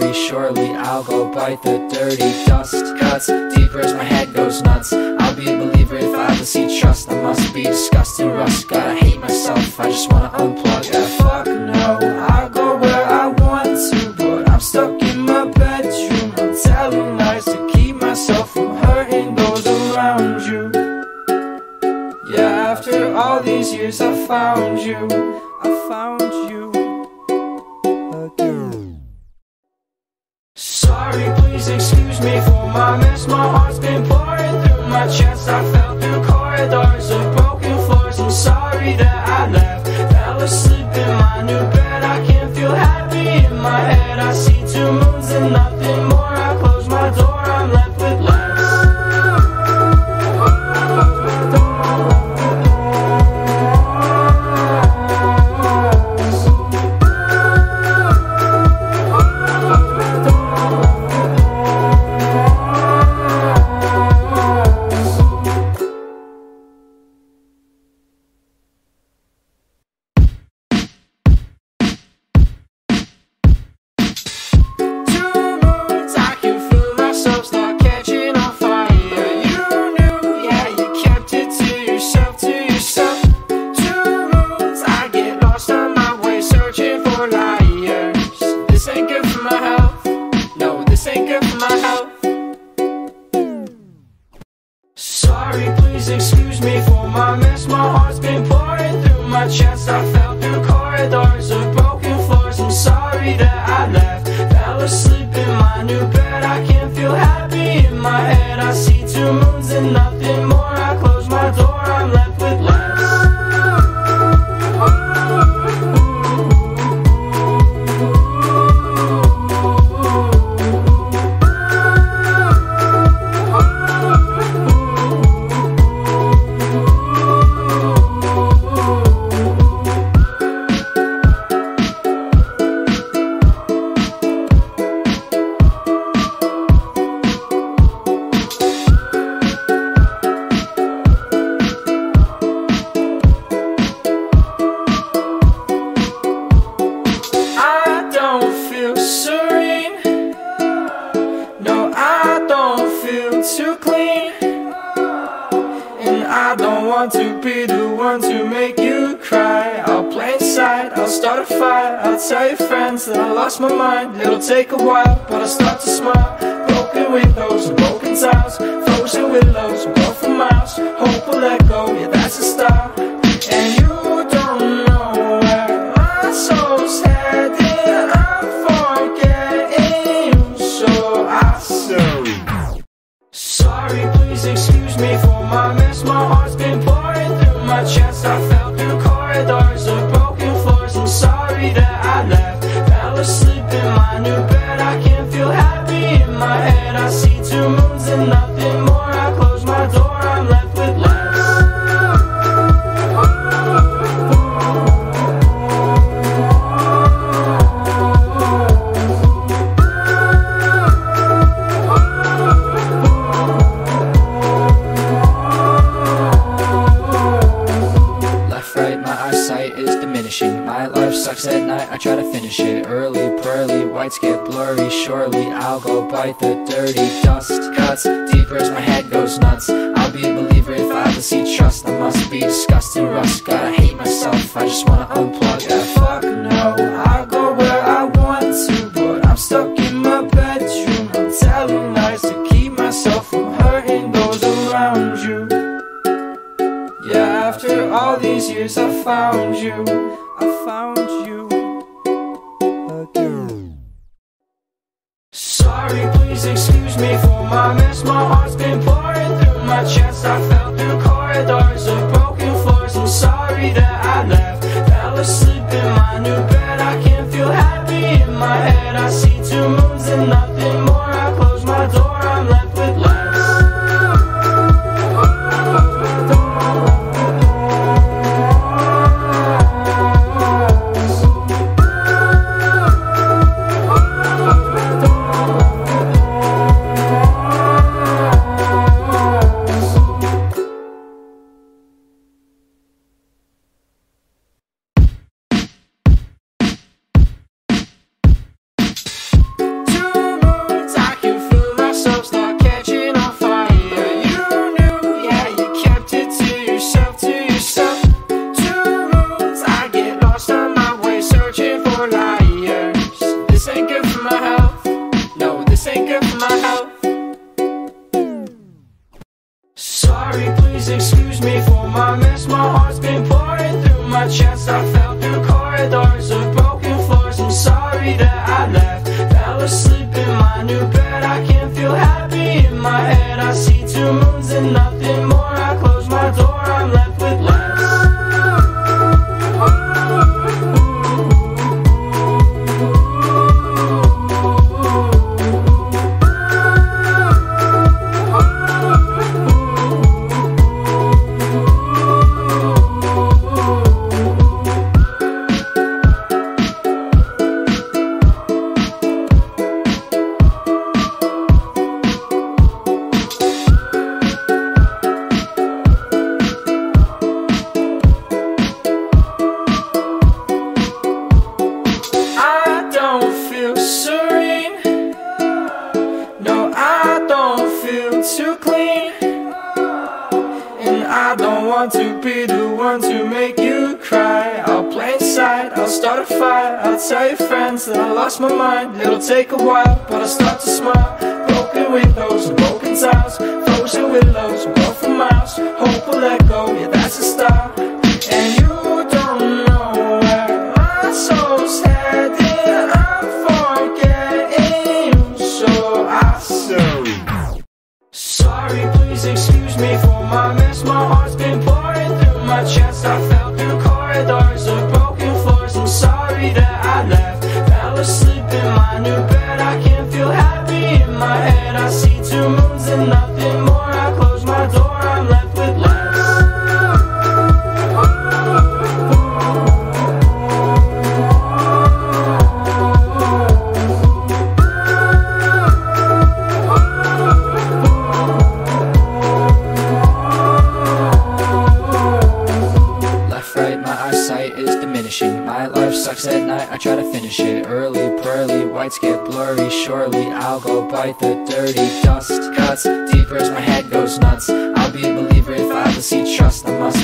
worry Surely I'll go bite the dirty dust. Cuts deeper as my head goes nuts. my heart's Life sucks at night, I try to finish it. Early, pearly, whites get blurry. Surely I'll go bite the dirty dust. Cuts deeper as my head goes nuts. I'll be a believer if I ever see trust. I must be disgusting rust. Gotta hate myself, I just wanna unplug. Yeah, fuck no, I go where I want to, but I'm stuck in my bedroom. I'm telling lies to keep myself from hurting those around you. Yeah, after all these years, I found you.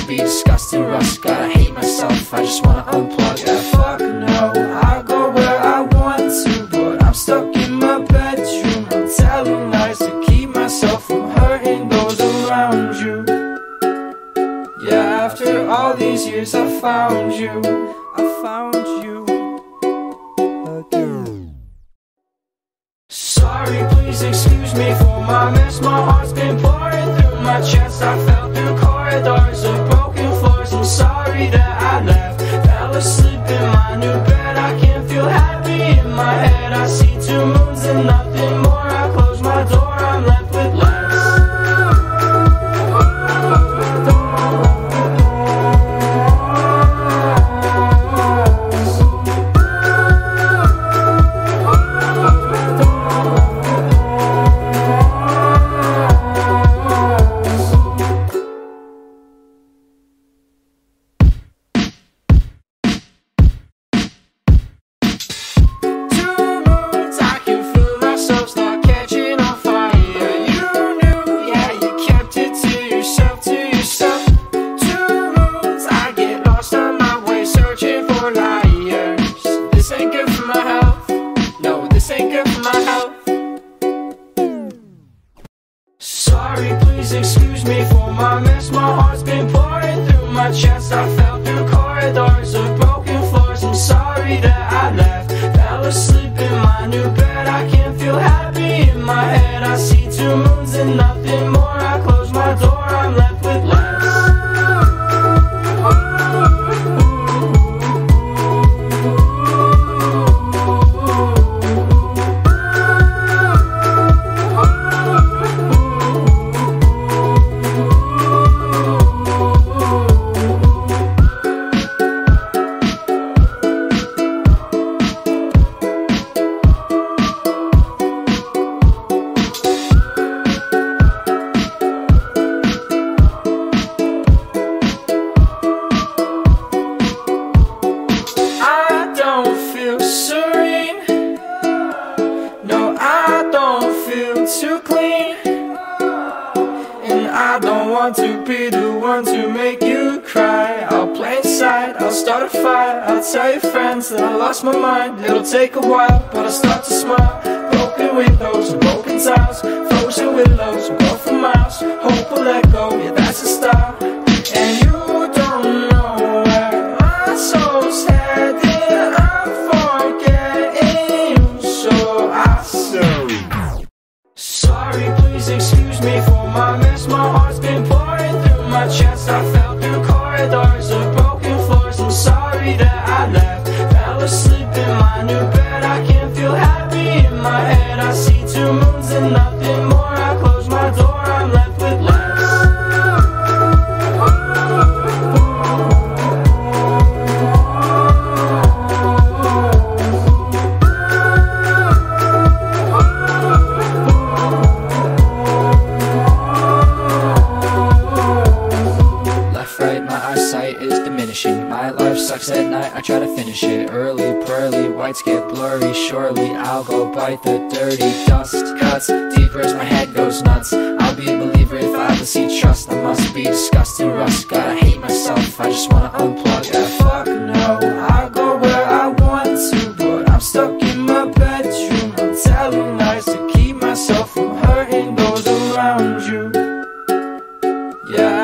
Be disgusting rust Gotta hate myself, I just wanna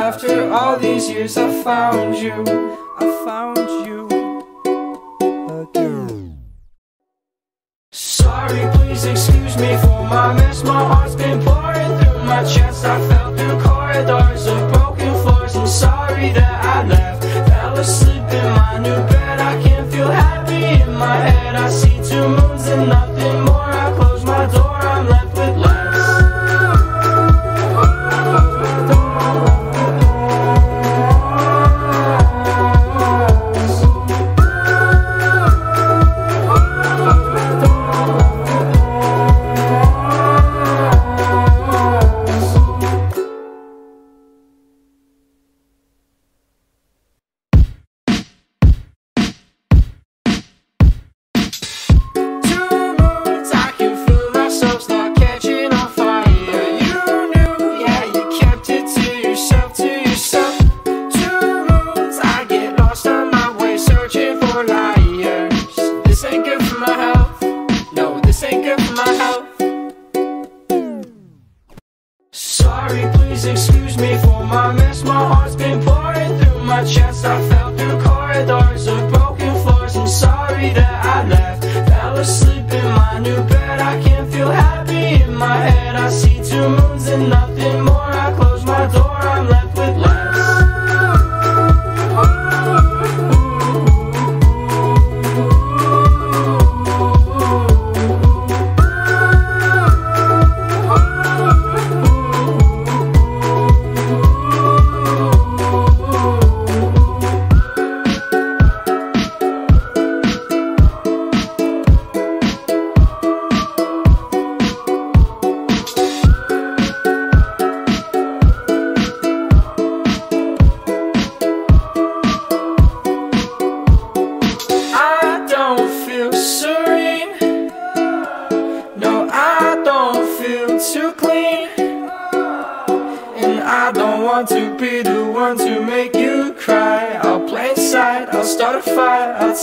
After all these years I found you. I found you.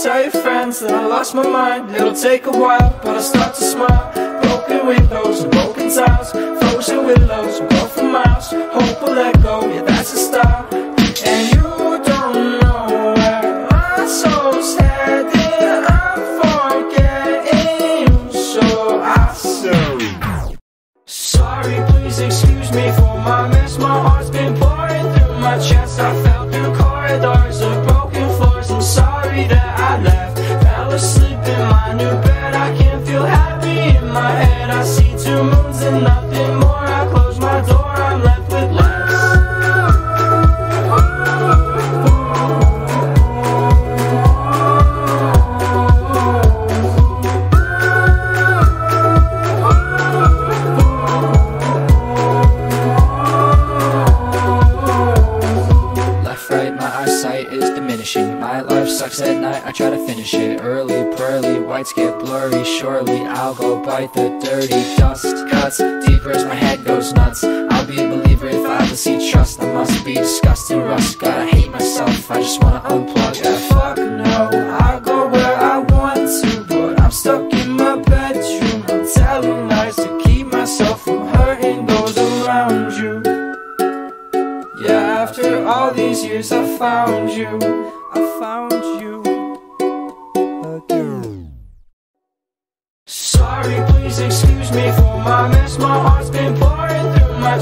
tell your friends that I lost my mind. It'll take a while, but I start to smile. Broken windows and broken tiles Frozen willows, go for miles. Hope will let go, yeah that's the style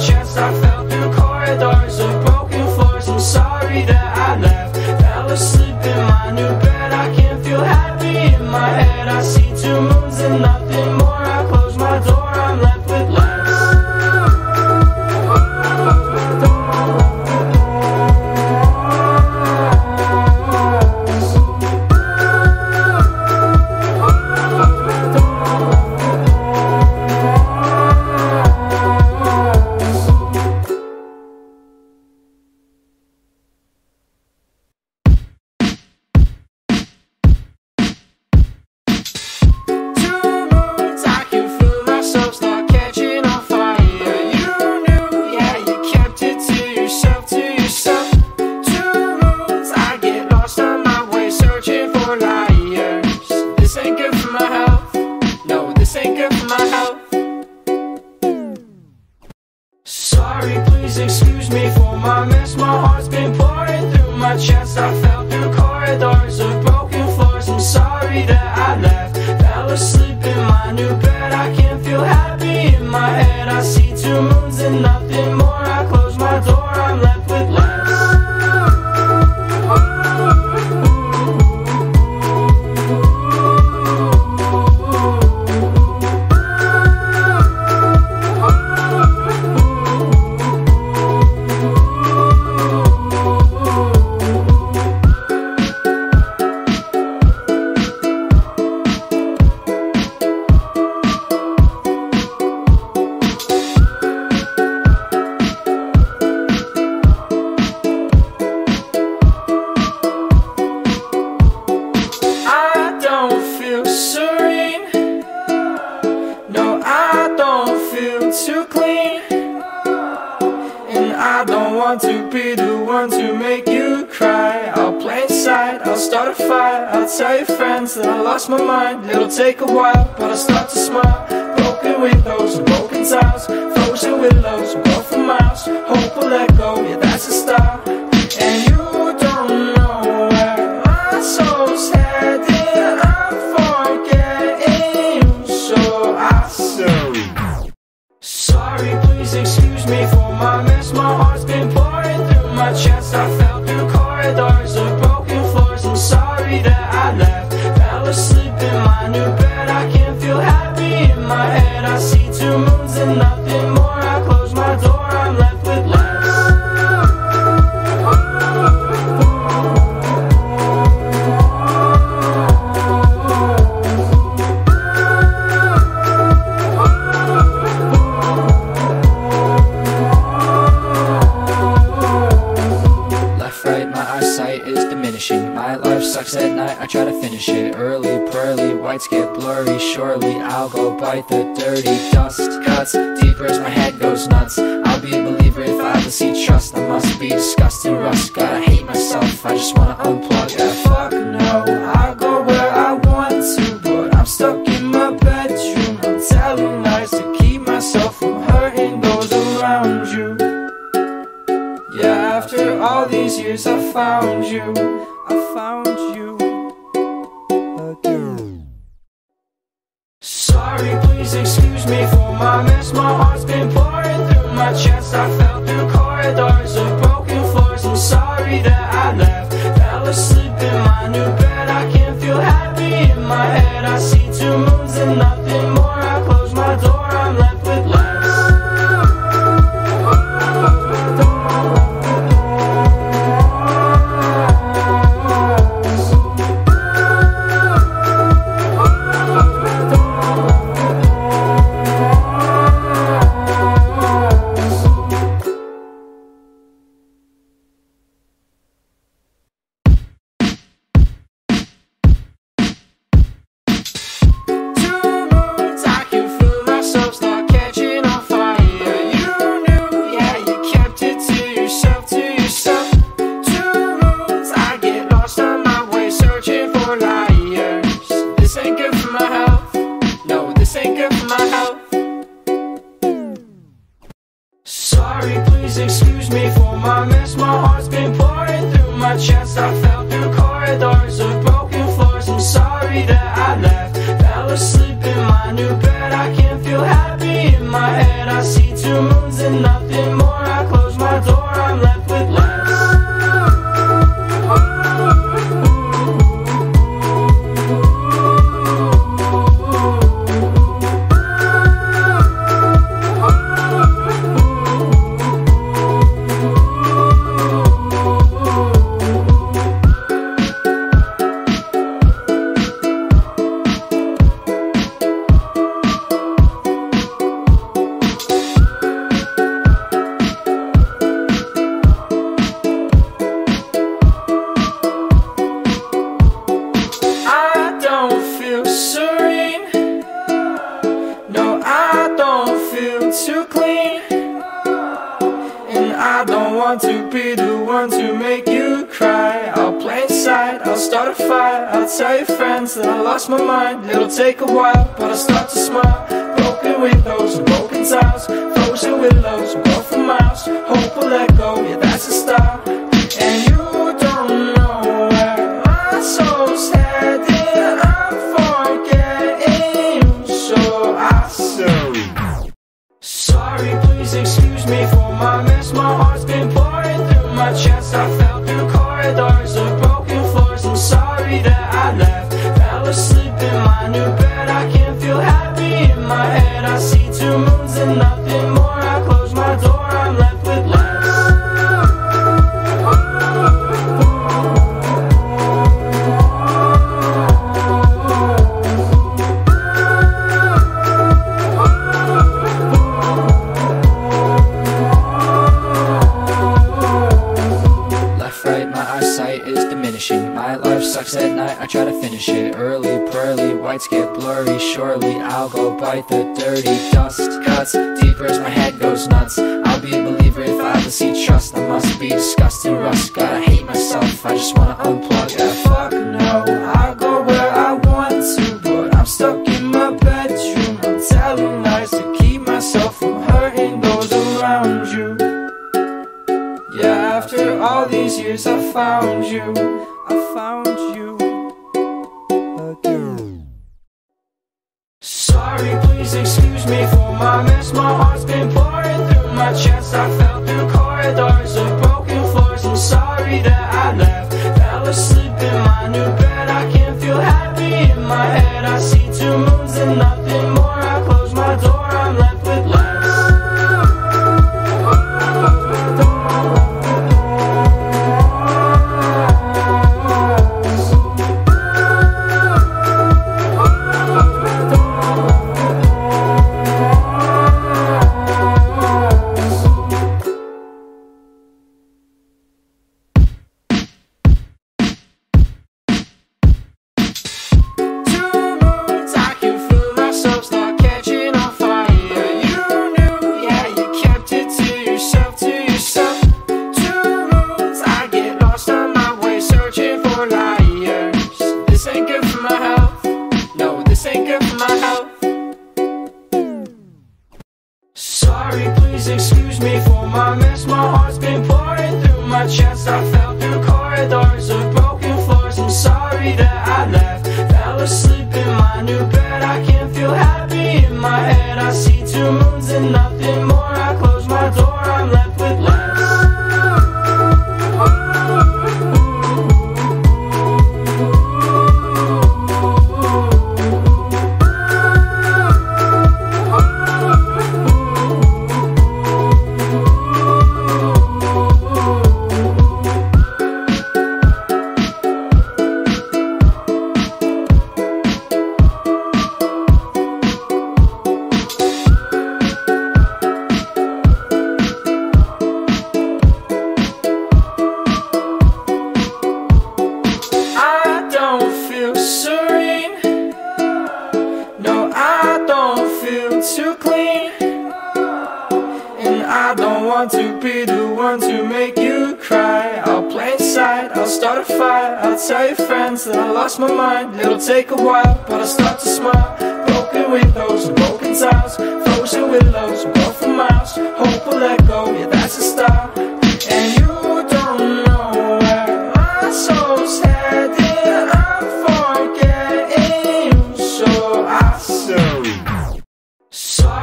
chance I fell through corridors of broken floors. I'm sorry that. want to be the one to make you cry. I'll play inside, I'll start a fight I'll tell your friends that I lost my mind. It'll take a while, but I'll start to smile. Broken windows broken tiles Frozen willows, go for miles. Hope will let go, yeah that's a style the dirty dust. Cuts deeper as my hand?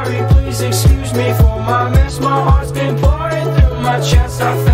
sorry, please excuse me for my mess. My heart's been pouring through my chest. I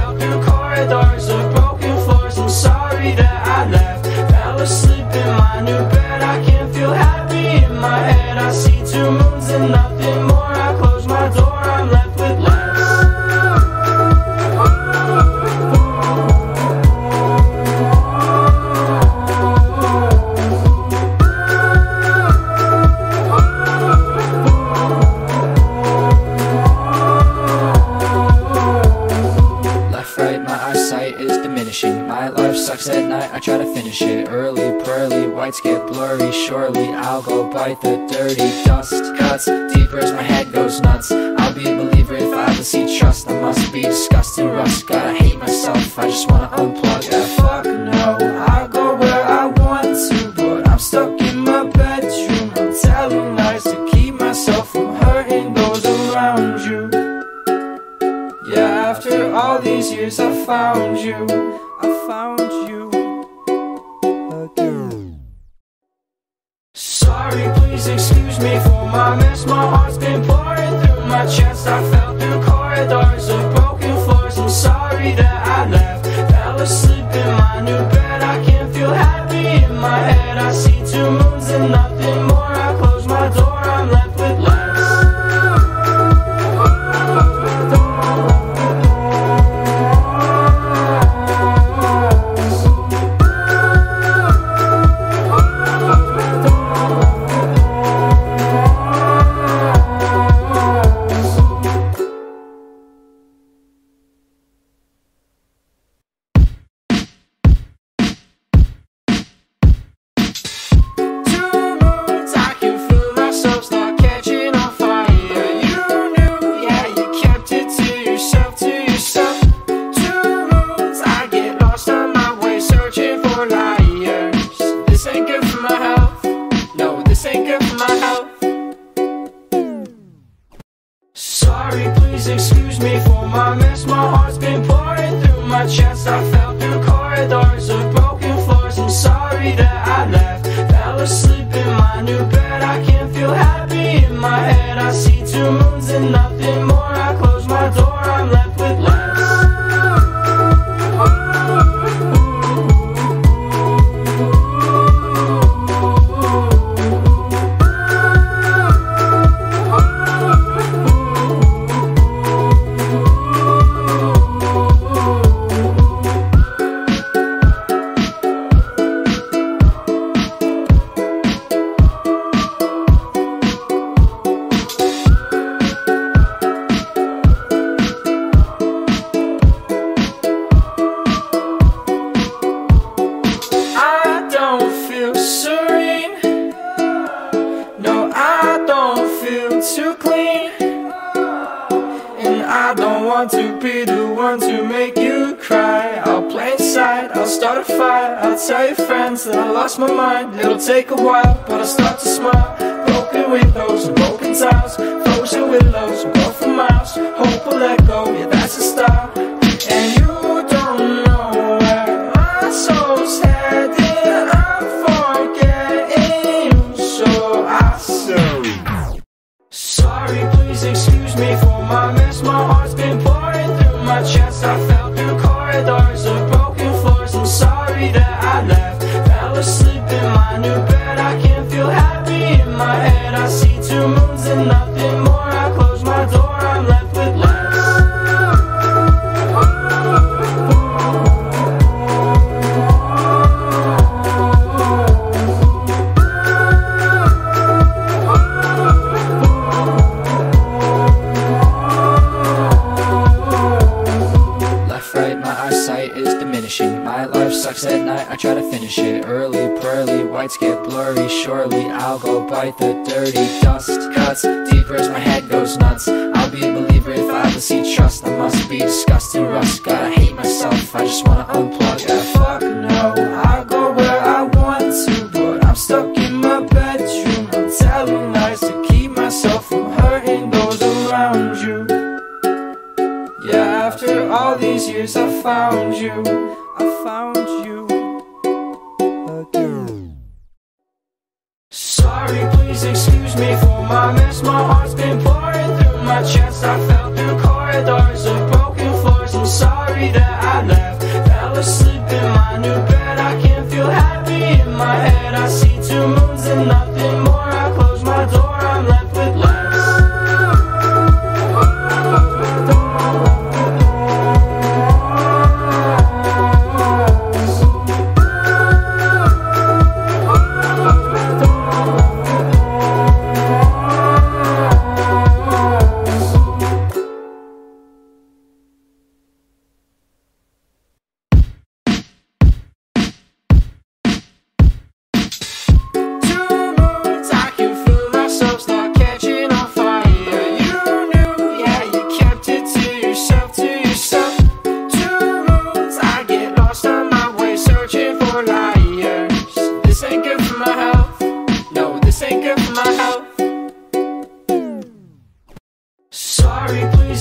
I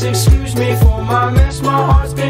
excuse me for my mess, my heart's been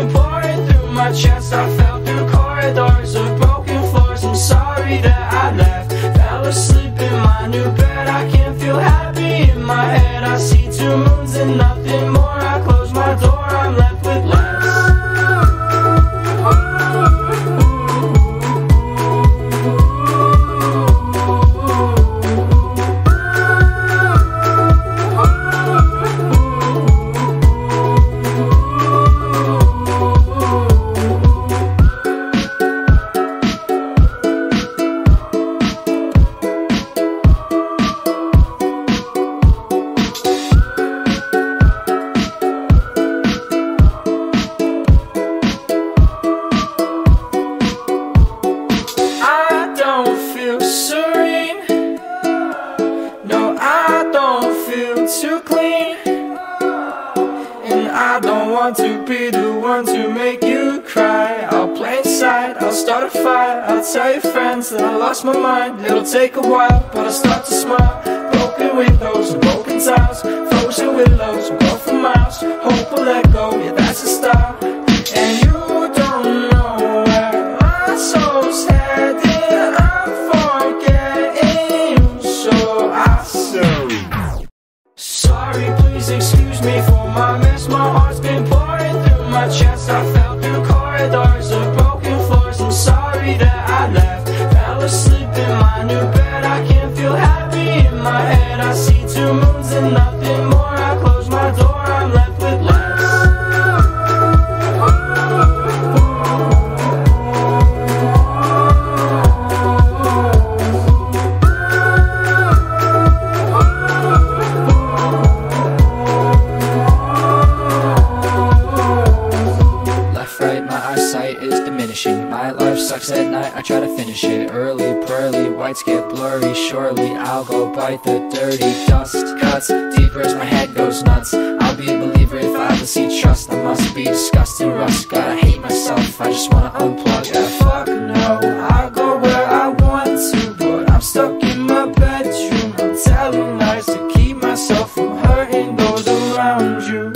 shit early Pearly whites get blurry Surely I'll go bite the dirty dust. Cuts deeper as my head goes nuts. I'll be a believer if I ever see trust I must be disgusting rust. God, I hate myself, I just wanna unplug. Yeah, fuck no I'll go where I want to But I'm stuck in my bedroom. I'm telling lies to keep myself from hurting those around you.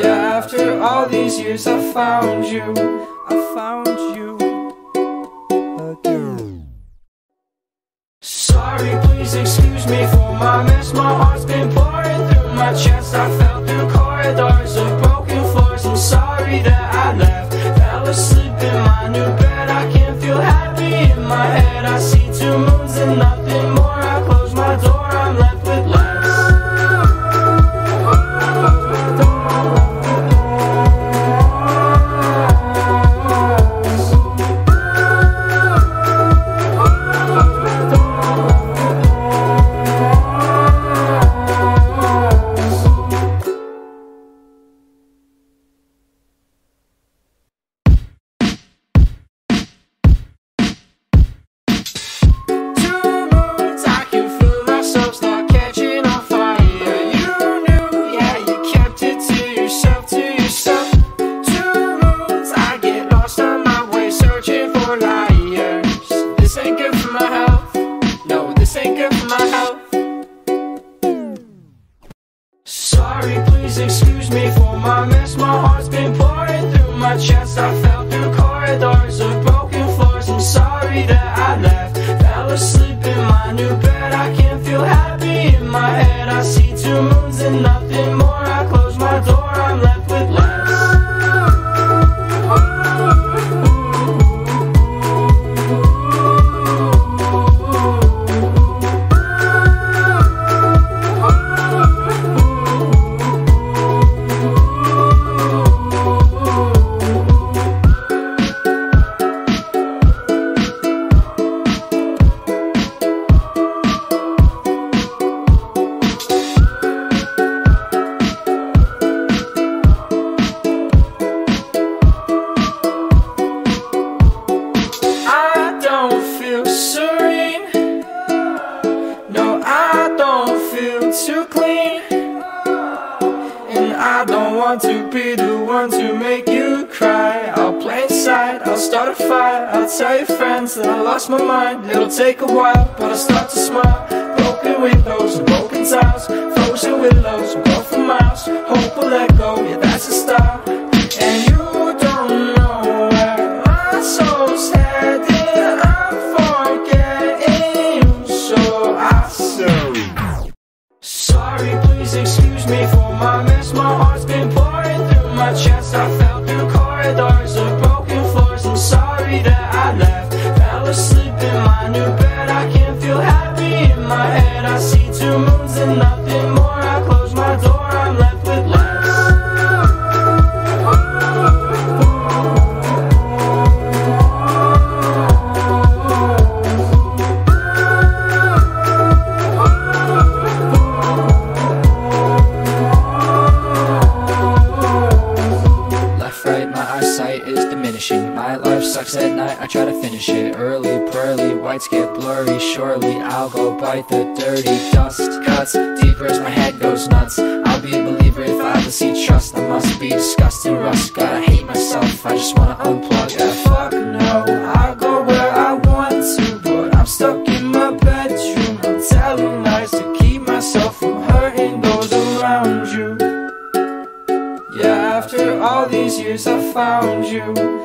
Yeah, after all these years I found you. on your bed I can't feel happy in my head. I see two moons and nothing more. surely I'll go bite the dirty dust. Cuts deeper as my head goes nuts. I'll be a believer if I ever see trust. I must be disgusting rust. Gotta hate myself, I just wanna unplug. Yeah, fuck no, I'll go where I want to But I'm stuck in my bedroom. I'm telling lies to keep myself from hurting those around you. Yeah, after all these years I found you.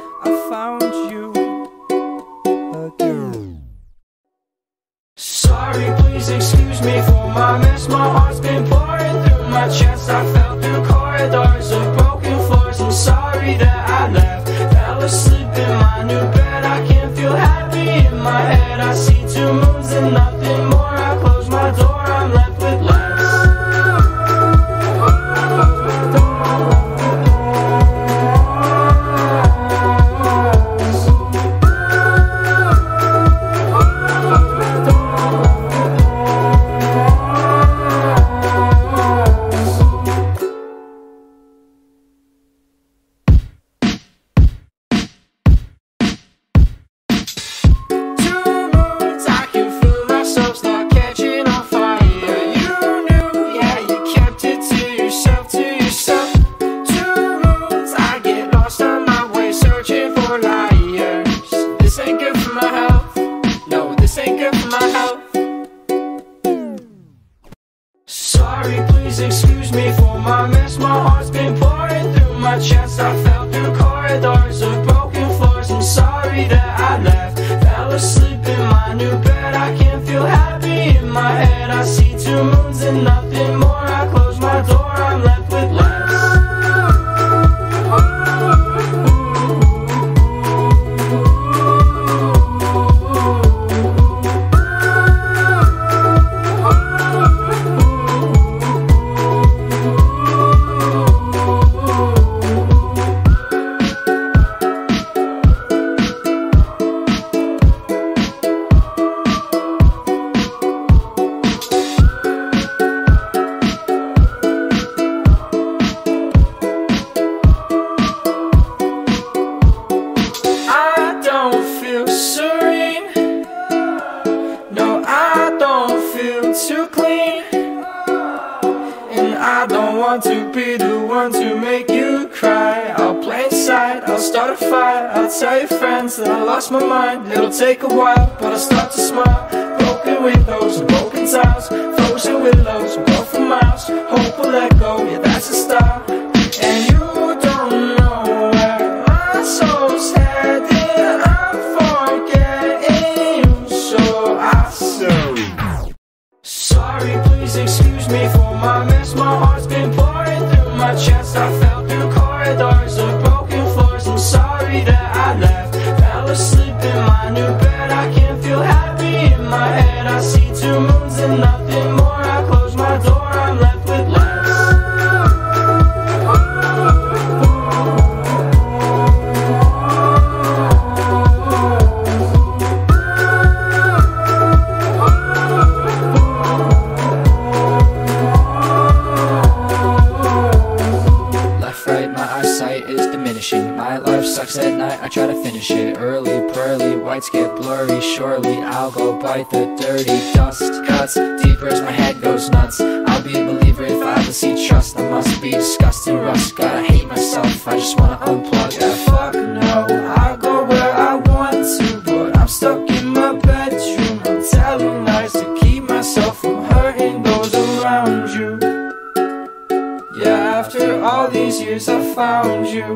these years I found you,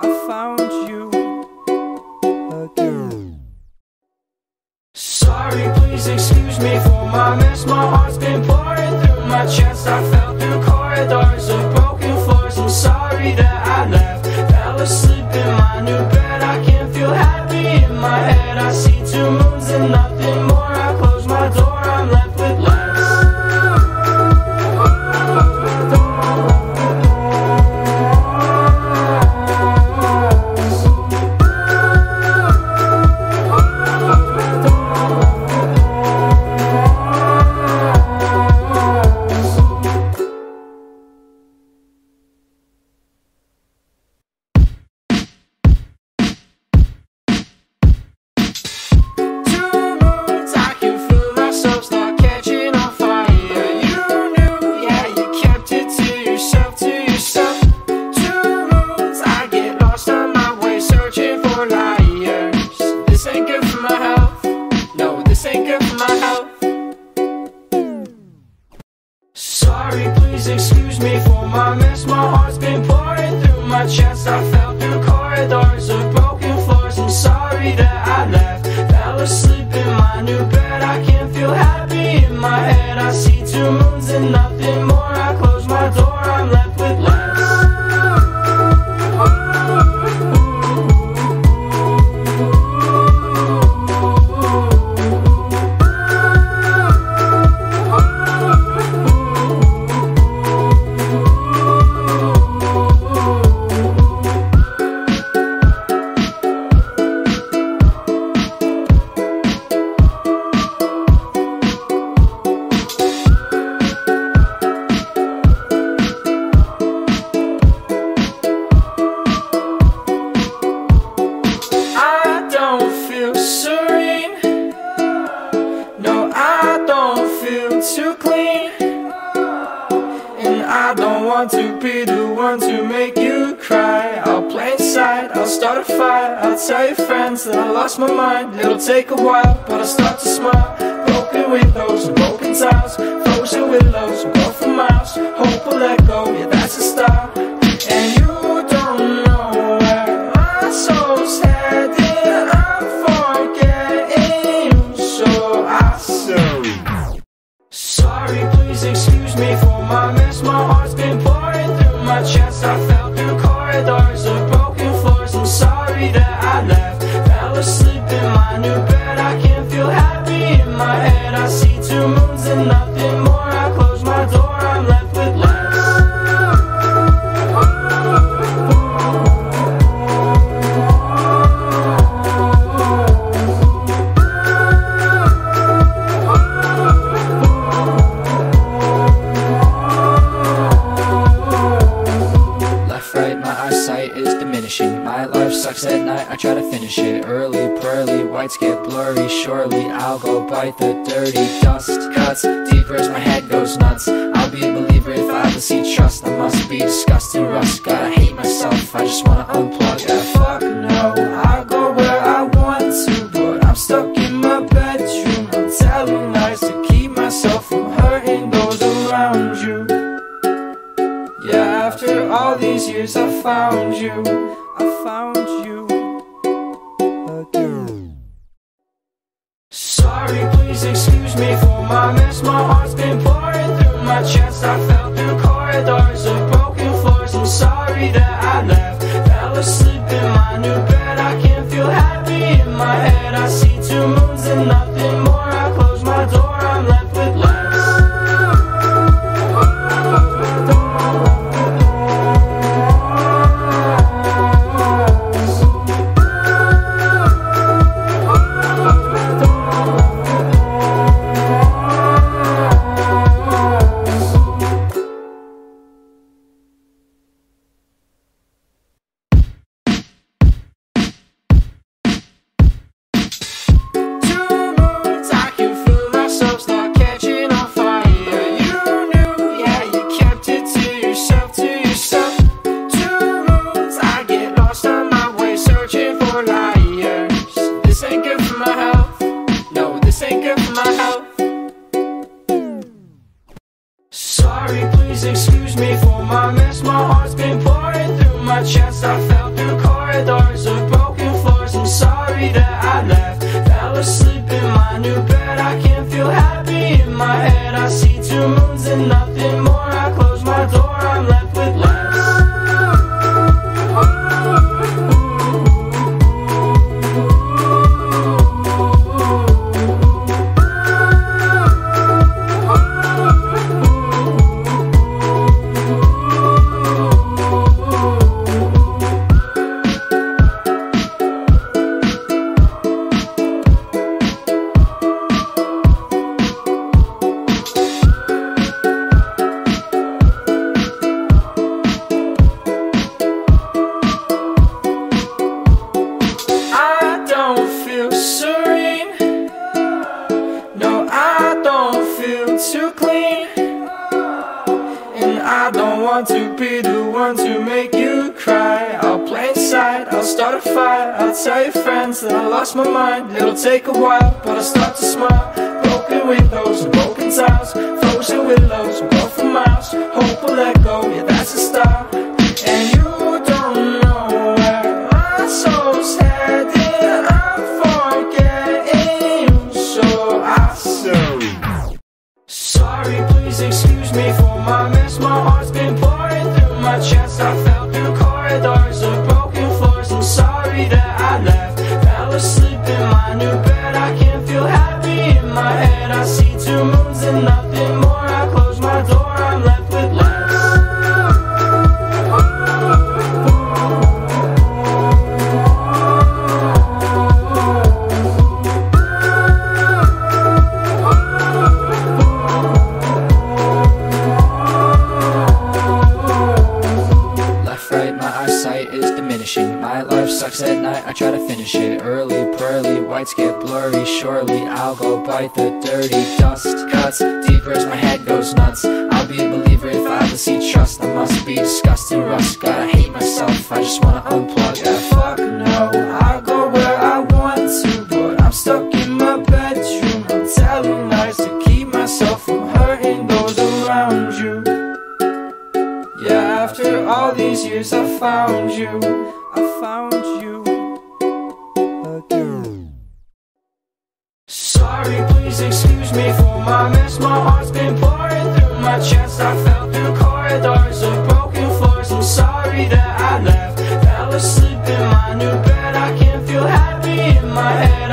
I found you again. Sorry, please excuse me for my mess, my heart. my man. want to be the one to make you cry. I'll play inside, I'll start a fight I'll tell your friends that I lost my mind. It'll take a while, but I'll start to smile. Broken windows, broken tiles Frozen willows, go for miles. Hope will let go, yeah that's the style the dirty my head.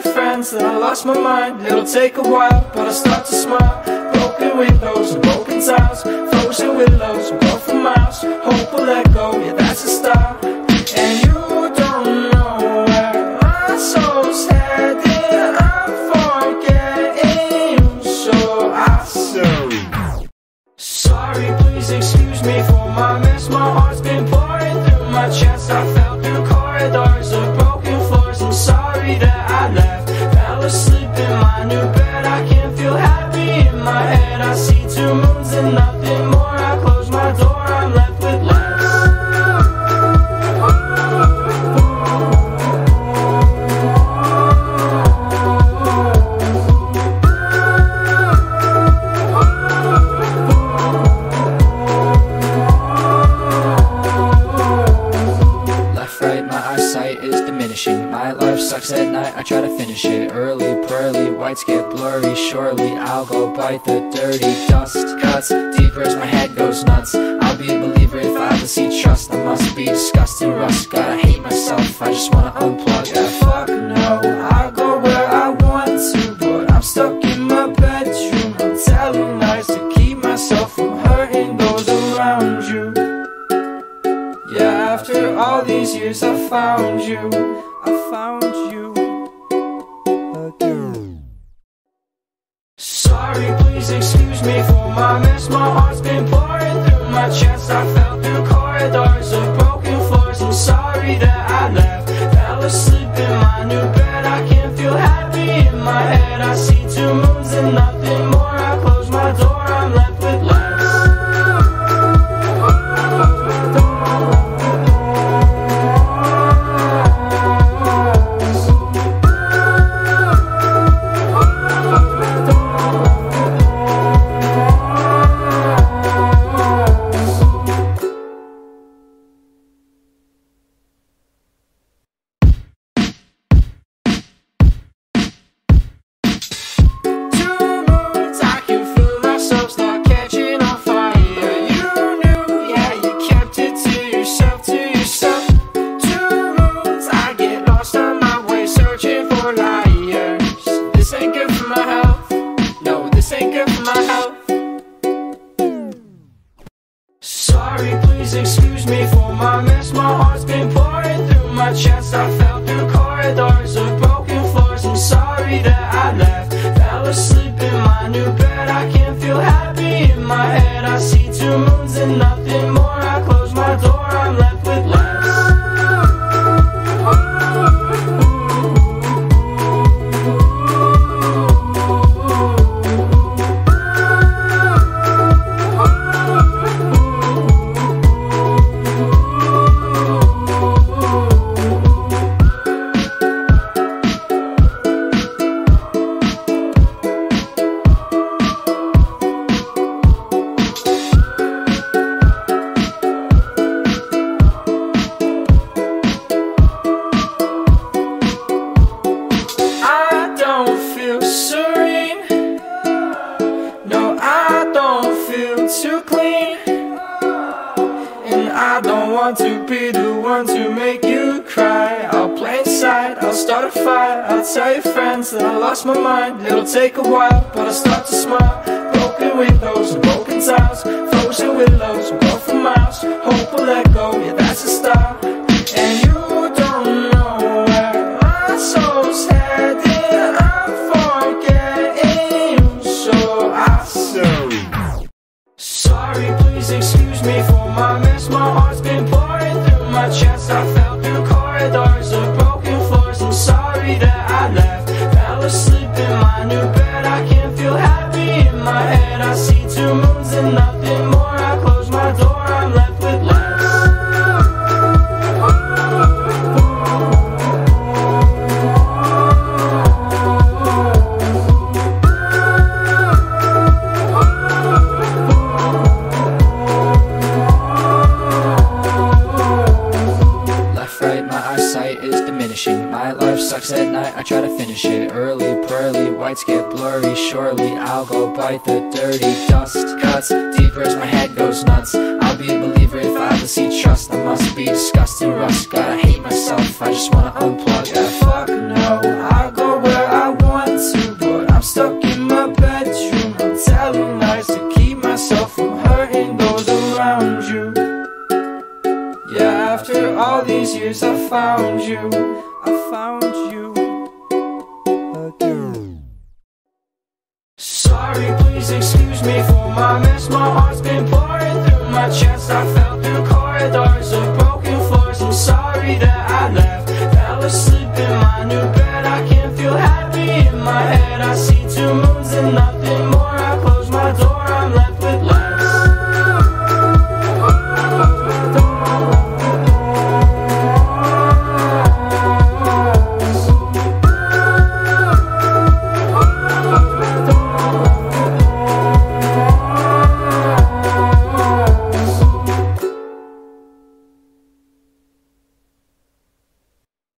friends, then I lost my mind. It'll take a while, but I start to smile. Broken windows and broken tiles Frozen willows, go for miles. Hope will let go, yeah that's the style And you